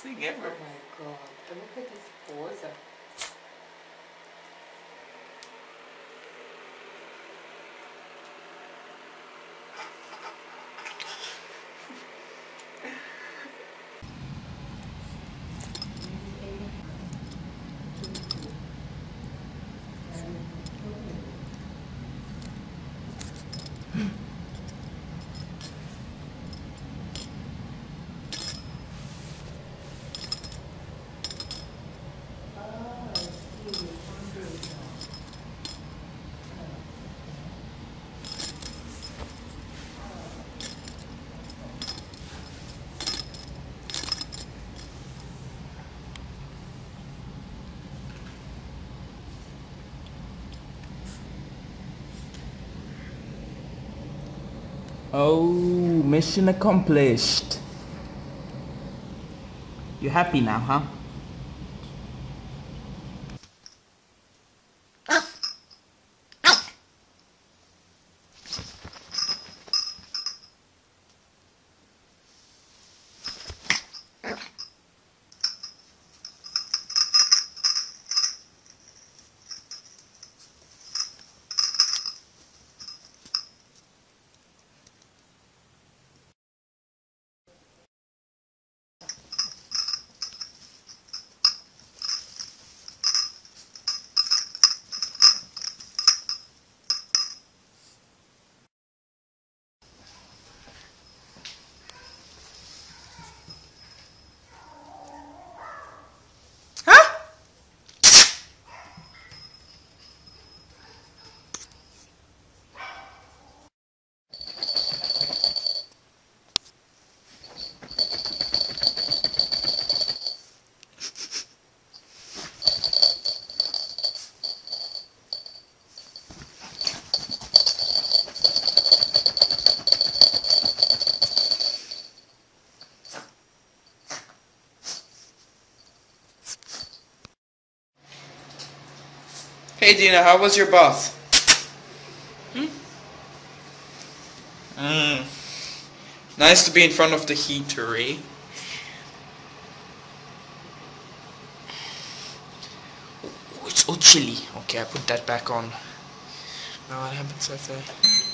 thing Oh my god. Look at this pose. Oh, mission accomplished. You happy now, huh? Huh? Hey Dina, how was your bath? Hmm? Mm. Nice to be in front of the heater, eh? Oh, it's so chilly. Okay, I put that back on. Now what happens I...